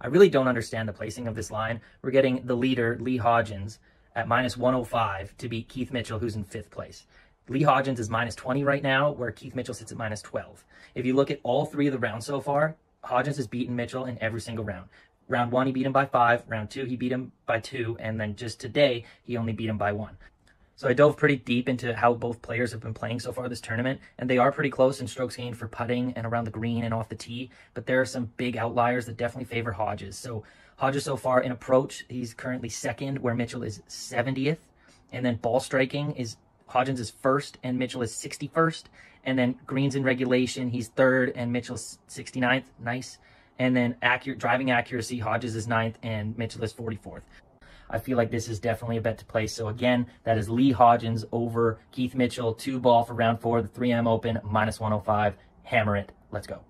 I really don't understand the placing of this line. We're getting the leader, Lee Hodges, at minus 105 to beat Keith Mitchell, who's in fifth place. Lee Hodges is minus 20 right now, where Keith Mitchell sits at minus 12. If you look at all three of the rounds so far, Hodges has beaten Mitchell in every single round. Round one, he beat him by five. Round two, he beat him by two. And then just today, he only beat him by one. So I dove pretty deep into how both players have been playing so far this tournament, and they are pretty close in strokes gained for putting and around the green and off the tee, but there are some big outliers that definitely favor Hodges. So Hodges so far in approach, he's currently second, where Mitchell is 70th, and then ball striking is Hodges is first and Mitchell is 61st, and then greens in regulation, he's third and Mitchell's 69th. Nice. And then accurate driving accuracy, Hodges is ninth and Mitchell is 44th. I feel like this is definitely a bet to place. So again, that is Lee Hodges over Keith Mitchell, two ball for round four, the 3M Open, minus 105. Hammer it. Let's go.